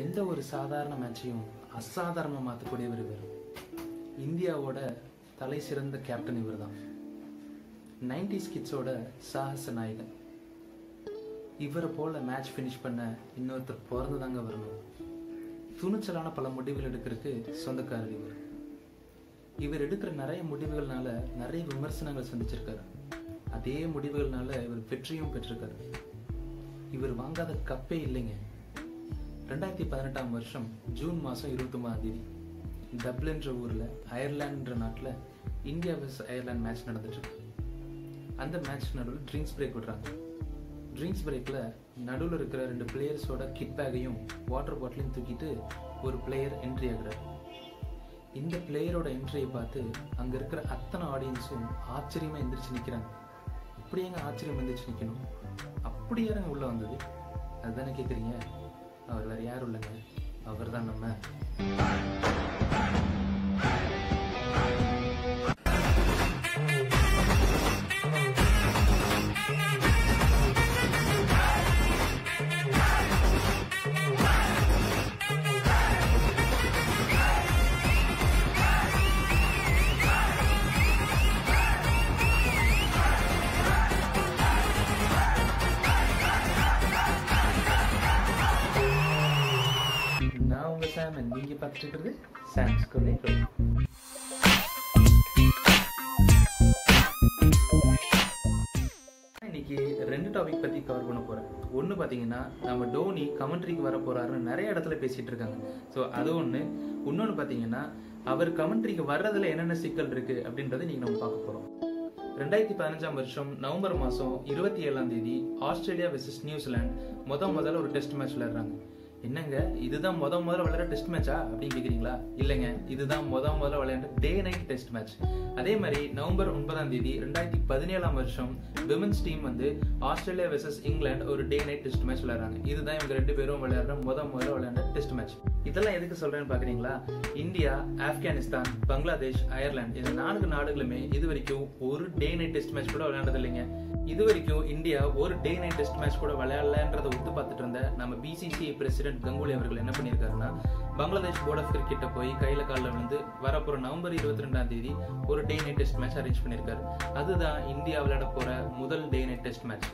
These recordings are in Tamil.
எந்த ஒரு சாதாரண மேட்சையும் அசாதாரணமாக மாற்றக்கூடியவர் இவர் இந்தியாவோட தலை சிறந்த கேப்டன் இவர் தான் நைன்டிஸ் கிட்ஸோட சாகச நாயகன். இவரை போல மேட்ச் ஃபினிஷ் பண்ண இன்னொருத்தர் பிறந்து தாங்க வரணும். துணிச்சலான பல முடிவுகள் எடுக்கிறதுக்கு சொந்தக்காரர் இவர். இவர் எடுக்கிற நிறைய முடிவுகள்னால நிறைய விமர்சனங்கள் சந்திச்சிருக்காரு. அதே முடிவுகள்னால இவர் வெற்றியும் பெற்றிருக்காரு. இவர் வாங்காத கப்பே இல்லைங்க. ரெண்டாயிரத்தி பதினெட்டாம் வருஷம் ஜூன் மாதம் இருபத்தொம்பதாம் தேதி டப்ளின்ற ஊரில் அயர்லாண்டுன்ற நாட்டில் இந்தியா வெர்ஸ் அயர்லாண்ட் மேட்ச் நடந்துட்டுருக்கு. அந்த மேட்ச் நடுவில் ட்ரிங்க்ஸ் பிரேக் விடுறாங்க. ட்ரிங்க்ஸ் பிரேக்கில் நடுவில் இருக்கிற ரெண்டு பிளேயர்ஸோட கிட் பேக்கையும் வாட்டர் பாட்டிலையும் தூக்கிட்டு ஒரு பிளேயர் என்ட்ரி ஆகிறார். இந்த பிளேயரோட என்ட்ரியை பார்த்து அங்கே இருக்கிற அத்தனை ஆடியன்ஸும் ஆச்சரியமாக எந்திரிச்சு நிற்கிறாங்க அப்படி எங்க ஆச்சரியம் எந்திரிச்சு நிற்கணும் அப்படியே உள்ளே வந்தது. அதுதானே கேட்குறீங்க அவர் வேறு யாரும் இல்லைங்க அவர் தான் நம்ம. உங்க நீங்க பார்த்துட்டு இருக்கிறது சாம்ஸ் கொலை இன்னைக்கு ரெண்டு டாபிக் பத்தி கவர் பண்ண போறேன். ஒன்னு பாத்தீங்கன்னா நம்ம டோனி கமெண்ட்ரிக்கு வர போறாருன்னு நிறைய இடத்துல பேசிட்டு இருக்காங்க. ஸோ அது ஒண்ணு. இன்னொன்னு பாத்தீங்கன்னா அவர் கமெண்ட்ரிக்கு வர்றதுல என்னென்ன சிக்கல் இருக்கு அப்படின்றத நீங்க நம்ம பார்க்க போறோம். ரெண்டாயிரத்தி பதினஞ்சாம் வருஷம் நவம்பர் மாசம் இருபத்தி ஏழாம் தேதி ஆஸ்திரேலியா வெர்சஸ் நியூசிலாந்து. முத முதல்ல ஒரு டெஸ்ட் மேட்ச் விளையாடுறாங்க. என்னங்க? இதுதான் முத முதல்ல விளையாட டெஸ்ட் மேட்சா அப்படின்னு கேக்குறீங்களா? இல்லைங்க. இதுதான் முத முதல்ல விளையாண்ட டே நைட் டெஸ்ட் மேட்ச் அதே மாதிரி நவம்பர் ஒன்பதாம் தேதி ரெண்டாயிரத்தி பதினேழாம் வருஷம் விமன்ஸ் டீம் வந்து ஆஸ்திரேலியா வெர்சஸ் இங்கிலாந்து ஒரு டே நைட் டெஸ்ட் மேட்ச் விளையாடுறாங்க. இதுதான் இவங்க ரெண்டு பேரும் விளையாடுற முத முதல்ல விளையாண்ட டெஸ்ட் மேட்ச் இதெல்லாம் எதுக்கு சொல்றேன்னு பாக்குறீங்களா? இந்தியா ஆப்கானிஸ்தான் பங்களாதேஷ் அயர்லாந்து இந்த நான்கு நாடுகளுமே இது வரைக்கும் ஒரு டே நைட் டெஸ்ட் மேட்ச் கூட விளையாண்டது இல்லைங்க. இது வரைக்கும் இந்தியா ஒரு டே நைட் டெஸ்ட் மேட்ச் கூட விளையாடலன்றதை ஒத்து பார்த்துட்டு இருந்த நம்ம பிசிசிஐ பிரசிடென்ட் கங்குலி அவர்கள் என்ன பண்ணியிருக்காருன்னா பங்களாதேஷ் போர்ட் ஆஃப் கிரிக்கெட்டை போய் கையில் காலில் விழுந்து வரப்போற நவம்பர் இருபத்தி ரெண்டாம் தேதி ஒரு day night test match arrange பண்ணியிருக்காரு. அதுதான் இந்தியா விளையாட போற முதல் டே நைட் டெஸ்ட் மேட்ச்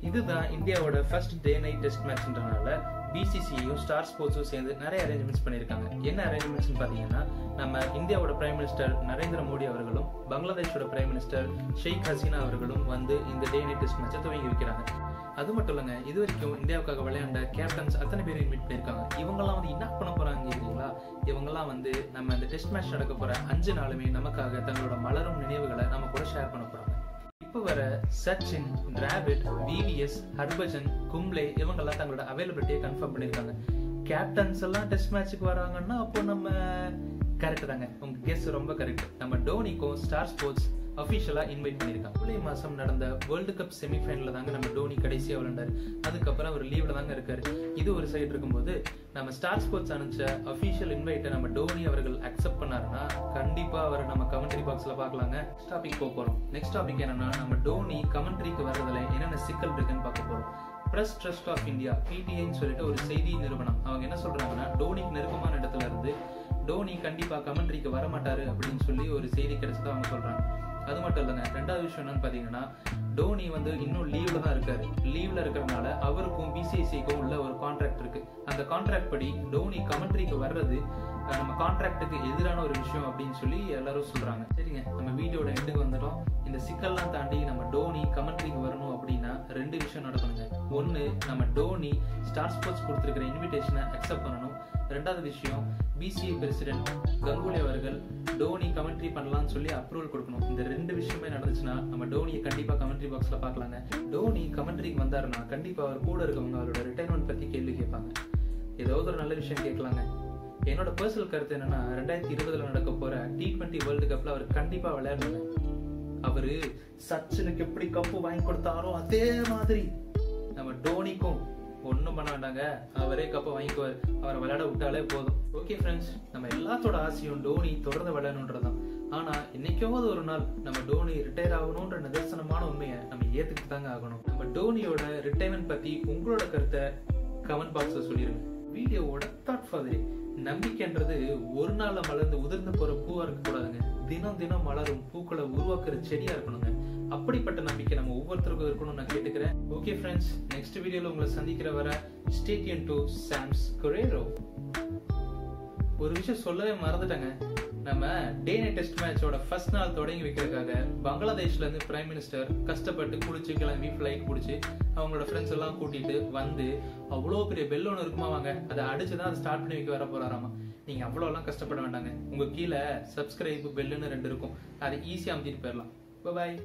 இதுதான் இந்தியாவோட ஃபர்ஸ்ட் டே நைட் டெஸ்ட் மேட்ச்ன்றனால பிசிசியும் ஸ்டார் ஸ்போர்ட்ஸும் சேர்ந்து நிறைய அரேஞ்ச்மெண்ட்ஸ் பண்ணியிருக்காங்க. என்ன அரேஞ்ச்மெண்ட்ஸ்னு பார்த்தீங்கன்னா நம்ம இந்தியாவோட பிரைம் மினிஸ்டர் நரேந்திர மோடி அவர்களும் பங்களாதேஷோட பிரைம் மினிஸ்டர் ஷேக் ஹசீனா அவர்களும் வந்து இந்த டே நைட் டெஸ்ட் மேட்சை துவங்கி வைக்கிறாங்க. அது மட்டும் இல்லைங்க இது வரைக்கும் இந்தியாவுக்காக விளையாண்ட கேப்டன்ஸ் அத்தனை பேரும் இன்வைட் பண்ணியிருக்காங்க. இவங்கெல்லாம் வந்து என்ன பண்ண போகிறாங்க இல்லைங்களா இவங்கெல்லாம் வந்து நம்ம இந்த டெஸ்ட் மேட்ச் நடக்க போகிற அஞ்சு நாளுமே நமக்காக தங்களோட மலரும் நினைவுகளை நம்ம கூட ஷேர் பண்ண போகிறாங்க இப்போ வர சச்சின் டிராவிட் விவிஎஸ் ஹர்பஜன் கும்ளே இவங்கெல்லாம் தங்களோட அவைலபிலிட்டியை கன்ஃபார்ம் பண்ணியிருக்காங்க. கேப்டன்ஸ் எல்லாம் டெஸ்ட் மேட்ச்சுக்கு வராங்கன்னா அப்போ நம்ம கரெக்ட் தாங்க. உங்க கெஸ் ரொம்ப கரெக்ட் நம்ம டோனிக்கும் ஸ்டார் ஸ்போர்ட்ஸ் அஃபிஷியலாக இன்வைட் பண்ணியிருக்காங்க. ஜூலை மாசம் நடந்த வேர்ல்டு கப் செமிஃபைனலில் தாங்க நம்ம டோனி கடைசியா விளையாண்டார். அதுக்கப்புறம் அவர் லீவ்ல தாங்க இருக்காரு. இது ஒரு சைடு இருக்கும்போது நம்ம ஸ்டார் ஸ்போர்ட்ஸ் அனுப்பிச்ச அஃபிஷியல் இன்வைட்டை நம்ம டோனி அவர்கள் அக்செப்ட் பண்ணாருன்னா கண்டிப்பா அவரை நம்ம கமெண்ட்ரி பாக்ஸ்ல பார்க்கலாங்க. நெக்ஸ்ட் டாபிக் போக போகிறோம் நெக்ஸ்ட் டாபிக் என்னன்னா நம்ம டோனி கமெண்ட்ரிக்கு வர்றதுல என்னென்ன சிக்கல் இருக்குன்னு பார்க்க போறோம். பிரஸ் ட்ரஸ்ட் ஆஃப் இந்தியா பிடிஐன்னு சொல்லிட்டு ஒரு செய்தி நிறுவனம். அவங்க என்ன சொல்றாங்கன்னா டோனிக்கு நெருக்கமான இடத்துல இருந்து டோனி கண்டிப்பா கமெண்ட்ரிக்கு வர மாட்டாரு அப்படின்னு சொல்லி ஒரு செய்தி கிடைச்சதா அவங்க சொல்றாங்க. அது மட்டும் இல்லைங்க. ரெண்டாவது விஷயம் என்னன்னு பார்த்தீங்கன்னா டோனி வந்து இன்னும் லீவில் தான் இருக்காரு. லீவில் இருக்கிறதுனால அவருக்கும் பிசிசிக்கும் உள்ள ஒரு கான்ட்ராக்ட் இருக்கு. அந்த கான்ட்ராக்ட் படி டோனி கமெண்ட்ரிக்கு வர்றது நம்ம கான்ட்ராக்டுக்கு எதிரான ஒரு விஷயம் அப்படின்னு சொல்லி எல்லாரும் சொல்றாங்க. சரிங்க. நம்ம வீடியோட எண்டுக்கு வந்துட்டோம். இந்த சிக்கல்லாம் தாண்டி நம்ம டோனி கமெண்ட்ரிக்கு வரணும் அப்படின்னா ரெண்டு விஷயம் நடக்கணுங்க. ஒன்னு நம்ம டோனி ஸ்டார் ஸ்போர்ட்ஸ் கொடுத்துருக்கிற இன்விடேஷனை அக்செப்ட் பண்ணணும். ரெண்டாவது விஷயம் பிசிஏ பிரசிடென்ட் கங்குலியோட பண்ணலாம்னு சொல்லி அப்ரூவல் கொடுக்கணும். இந்த ரெண்டு விஷயமே நடந்துச்சுன்னா நம்ம டோனியை கண்டிப்பா கமெண்ட்ரி பாக்ஸ்ல பார்க்கலாங்க. டோனி கமெண்ட்ரிக்கு வந்தாருன்னா கண்டிப்பா அவர் கூட இருக்கவங்க அவரோட ரிட்டைர்மெண்ட் பத்தி கேள்வி கேட்பாங்க. ஏதாவது ஒரு நல்ல விஷயம் கேட்கலாங்க. என்னோட பர்சனல் கருத்து என்னன்னா ரெண்டாயிரத்தி இருபதுல நடக்க போற டி டுவெண்ட்டி வேர்ல்டு கப்ல அவர் கண்டிப்பா விளையாடணும் அவரு சச்சினுக்கு எப்படி கப்பு வாங்கி கொடுத்தாரோ அதே மாதிரி நம்ம டோனிக்கும் ஒண்ணும் பண்ண வேண்டாங்க. அவரே கப்பை வாங்கிக்குவார். அவரை விளையாட விட்டாலே போதும். ஓகே ஃப்ரெண்ட்ஸ் நம்ம எல்லாத்தோட ஆசையும் டோனி தொடர்ந்து விளையாடணுன்றதான் ஆனா என்னைக்காவது ஒரு நாள் நம்ம டோனி ரிட்டையர் ஆகணும்ன்ற நிதர்சனமான உண்மையை நம்ம ஏத்துக்கிட்டு தாங்க ஆகணும். நம்ம டோனியோட ரிட்டைர்மெண்ட் பத்தி உங்களோட கருத்தை கமெண்ட் பாக்ஸ்ல சொல்லிருங்க. வீடியோவோட தாட் த நம்பிக்கைன்றது ஒரு நாள்ல மலர்ந்து உதிர்ந்து போற பூவா இருக்க கூடாதுங்க. தினம் தினம் மலரும் பூக்களை உருவாக்குற செடியா இருக்கணுங்க. அப்படிப்பட்ட நம்பிக்கை நம்ம ஒவ்வொருத்தருக்கும் இருக்கணும்னு நான் கேட்டுக்கிறேன். ஓகே ஃப்ரெண்ட்ஸ் நெக்ஸ்ட் வீடியோல உங்களை சந்திக்கிற வர ஸ்டேடியன் டு சாம்ஸ் கொரேரோ ஒரு விஷயம் சொல்லவே மறந்துட்டேங்க. நம்ம டே நைட் டெஸ்ட் மேட்சோட ஃபர்ஸ்ட் நாள் தொடங்கி வைக்கிறதுக்காக பங்களாதேஷ்ல இருந்து பிரைம் மினிஸ்டர் கஷ்டப்பட்டு குளிச்சு கிளம்பி ஃபிளைட் பிடிச்சி அவங்களோட ஃப்ரெண்ட்ஸ் எல்லாம் கூட்டிட்டு வந்து அவ்வளோ பெரிய பெல் ஒன்று இருக்குமா வாங்க? அதை அடிச்சு தான் அதை ஸ்டார்ட் பண்ணி வைக்க வர போறாராமா? நீங்க அவ்வளோலாம் கஷ்டப்பட வேண்டாங்க. உங்க கீழே சப்ஸ்கிரைப் பெல்லுன்னு ரெண்டு இருக்கும். அதை ஈஸியாக அமைச்சிட்டு போயிடலாம். பாய்